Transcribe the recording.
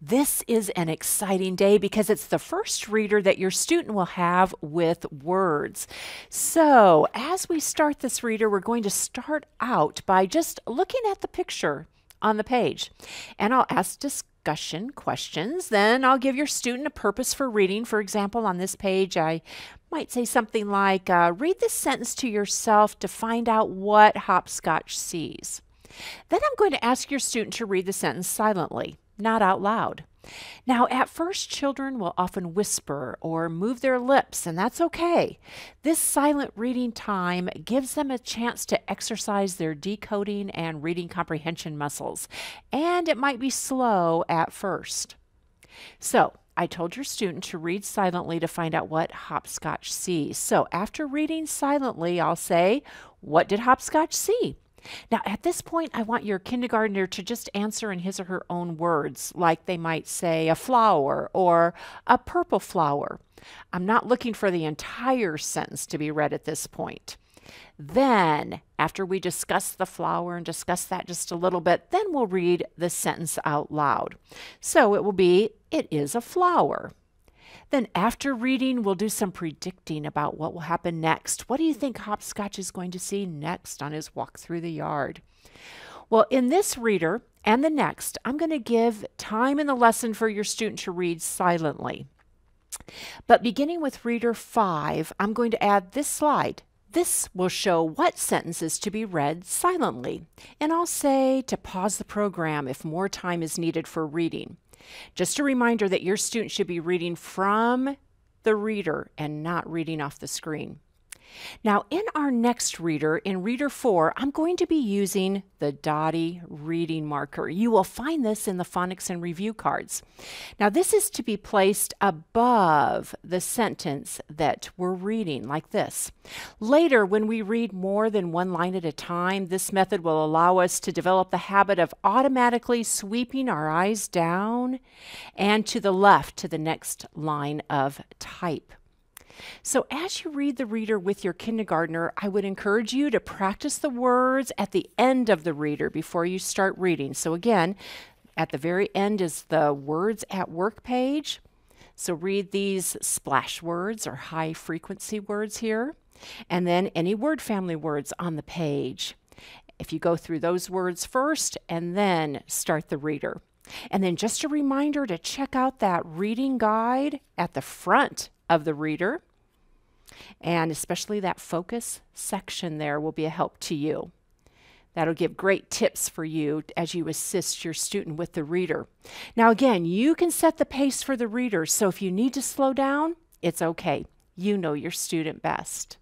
This is an exciting day because it's the first reader that your student will have with words. So, as we start this reader, we're going to start out by just looking at the picture on the page. And I'll ask discussion questions. Then I'll give your student a purpose for reading. For example, on this page, I might say something like, uh, read this sentence to yourself to find out what hopscotch sees. Then I'm going to ask your student to read the sentence silently not out loud. Now, at first, children will often whisper or move their lips, and that's okay. This silent reading time gives them a chance to exercise their decoding and reading comprehension muscles, and it might be slow at first. So, I told your student to read silently to find out what Hopscotch sees. So, after reading silently, I'll say, What did Hopscotch see? Now, at this point, I want your kindergartner to just answer in his or her own words, like they might say a flower or a purple flower. I'm not looking for the entire sentence to be read at this point. Then, after we discuss the flower and discuss that just a little bit, then we'll read the sentence out loud. So it will be, It is a flower. Then, after reading, we'll do some predicting about what will happen next. What do you think Hopscotch is going to see next on his walk through the yard? Well, in this reader and the next, I'm going to give time in the lesson for your student to read silently. But beginning with reader 5, I'm going to add this slide. This will show what sentences to be read silently. And I'll say to pause the program if more time is needed for reading. Just a reminder that your student should be reading from the reader and not reading off the screen. Now in our next reader, in reader four, I'm going to be using the Dottie reading marker. You will find this in the phonics and review cards. Now this is to be placed above the sentence that we're reading like this. Later, when we read more than one line at a time, this method will allow us to develop the habit of automatically sweeping our eyes down and to the left to the next line of type. So, as you read the reader with your kindergartner, I would encourage you to practice the words at the end of the reader before you start reading. So, again, at the very end is the words at work page. So, read these splash words or high frequency words here, and then any word family words on the page. If you go through those words first and then start the reader. And then just a reminder to check out that reading guide at the front of the reader. And especially that focus section there will be a help to you. That'll give great tips for you as you assist your student with the reader. Now, again, you can set the pace for the reader, so if you need to slow down, it's okay. You know your student best.